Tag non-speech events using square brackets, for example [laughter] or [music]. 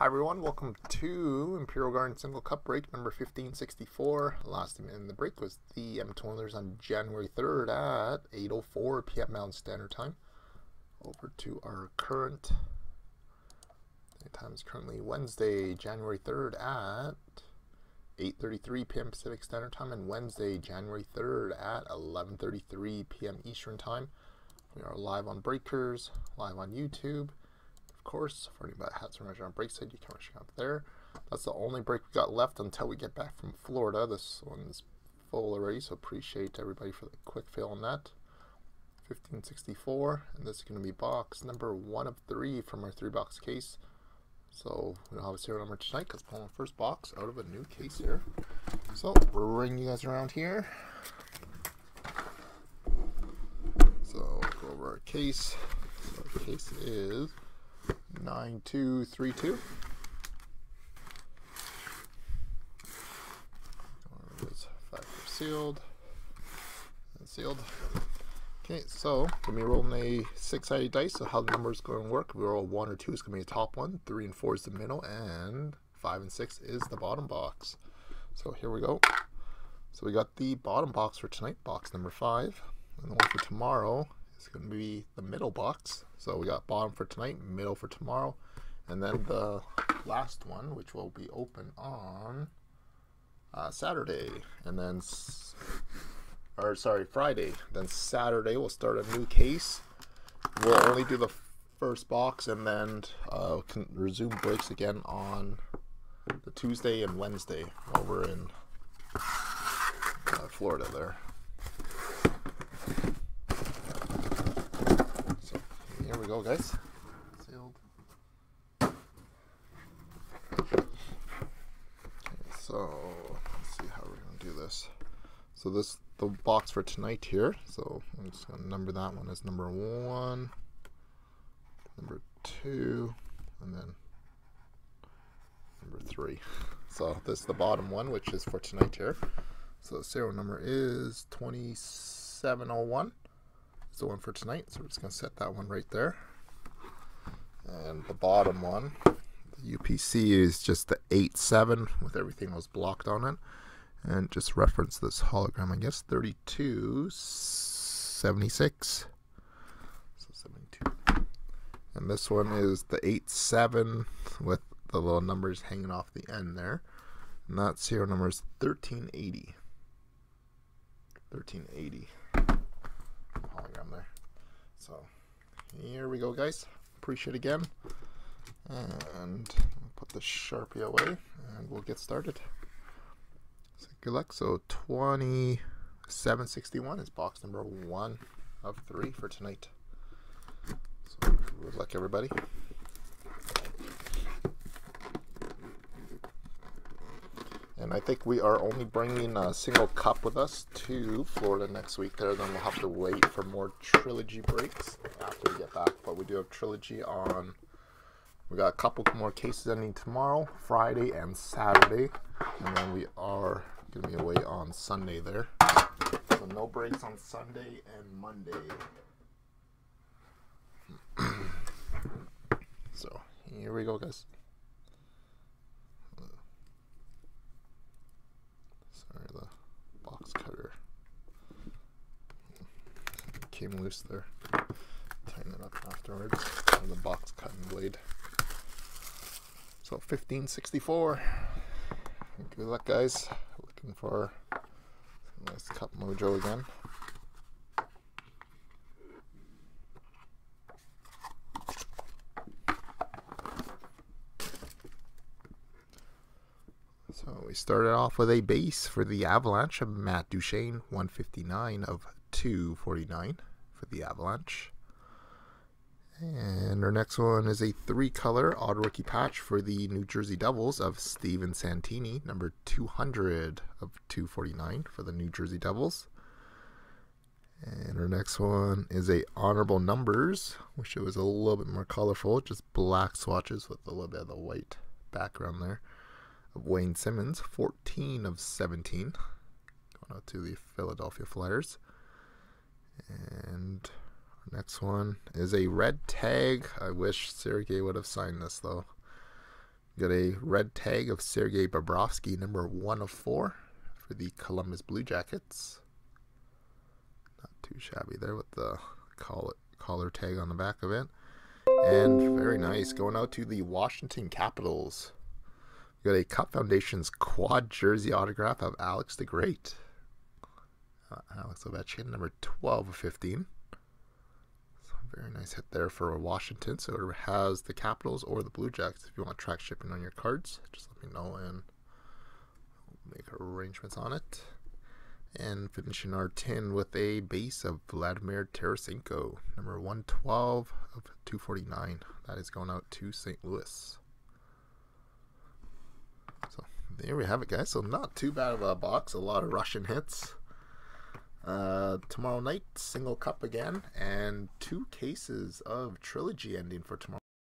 Hi everyone, welcome to Imperial Garden Single Cup break number 1564. Last in the break was the Edmonton Oilers on January 3rd at 8.04 p.m. Mountain Standard Time. Over to our current, time is currently Wednesday, January 3rd at 8.33 p.m. Pacific Standard Time and Wednesday, January 3rd at 11.33 p.m. Eastern Time. We are live on Breakers, live on YouTube of course. For anybody that has a measure on Breakside, you can rush up there. That's the only break we got left until we get back from Florida. This one's full already, so appreciate everybody for the quick fill on that. 1564, and this is going to be box number one of three from our three box case. So we don't have a serial number tonight because pulling the first box out of a new case here. So bring you guys around here. So go over our case. So our case is 9232. five sealed and sealed. Okay, so gonna be rolling a six-sided dice. So how the numbers going to work? We roll one or two is gonna be the top one, three and four is the middle, and five and six is the bottom box. So here we go. So we got the bottom box for tonight, box number five, and the one for tomorrow is going to be the middle box. So we got bottom for tonight, middle for tomorrow, and then the last one, which will be open on uh, Saturday, and then, or sorry, Friday. Then Saturday we'll start a new case. We'll only do the first box, and then uh, resume breaks again on the Tuesday and Wednesday while we're in uh, Florida there. Here we go, guys. Sealed. Okay, so let's see how we're gonna do this. So this the box for tonight here. So I'm just gonna number that one as number one, number two, and then number three. So this is the bottom one, which is for tonight here. So the serial number is 2701 the one for tonight. So we're just going to set that one right there. And the bottom one, the UPC is just the 8-7 with everything was blocked on it. And just reference this hologram, I guess, 3276. So 72. And this one is the 8-7 with the little numbers hanging off the end there. And that serial number is 1380. 1380 hologram there. So here we go, guys. Appreciate again. And put the Sharpie away and we'll get started. So good luck. So 2761 is box number one of three for tonight. So good luck, everybody. And I think we are only bringing a single cup with us to Florida next week there. Then we'll have to wait for more trilogy breaks after we get back. But we do have trilogy on. We got a couple more cases ending tomorrow, Friday, and Saturday. And then we are going to be away on Sunday there. So no breaks on Sunday and Monday. [clears throat] so here we go, guys. Came loose there. Tighten it up afterwards the box cutting blade. So 1564. Good luck, guys. Looking for nice cup mojo again. So we started off with a base for the Avalanche of Matt Duchene, 159 of 249 for the Avalanche. And our next one is a three color odd rookie patch for the New Jersey Devils of Steven Santini, number 200 of 249 for the New Jersey Devils. And our next one is a honorable numbers, Wish it was a little bit more colorful, just black swatches with a little bit of the white background there. Of Wayne Simmonds, 14 of 17, going out to the Philadelphia Flyers. And next one is a red tag. I wish Sergey would have signed this though. Got a red tag of Sergei Bobrovsky, number one of four for the Columbus Blue Jackets. Not too shabby there with the collar, collar tag on the back of it. And very nice. Going out to the Washington Capitals. Got a Cup Foundation's quad jersey autograph of Alex the Great. Uh, Alex Ovechkin, number 12 of 15. So Very nice hit there for Washington. So it has the Capitals or the Blue Jackets. If you want track shipping on your cards, just let me know and we'll make arrangements on it. And finishing our tin with a base of Vladimir Tarasenko, number 112 of 249. That is going out to St. Louis. So there we have it, guys. So not too bad of a box. A lot of Russian hits. Uh, tomorrow night, single cup again, and two cases of trilogy ending for tomorrow.